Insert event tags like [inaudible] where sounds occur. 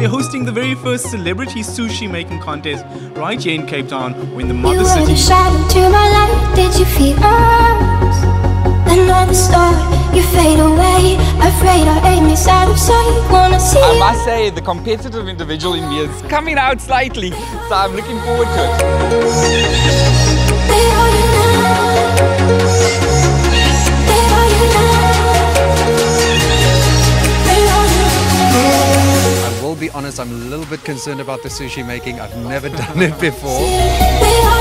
we're hosting the very first celebrity sushi making contest right here in Cape Town. We're in the mother you city. were the shadow to my light. Did you feel us? Another star, you fade away. Afraid our aim is out of sight. Wanna see I must say, the competitive individual in me is coming out slightly, so I'm looking forward to it. Be honest, I'm a little bit concerned about the sushi making. I've never [laughs] done it before.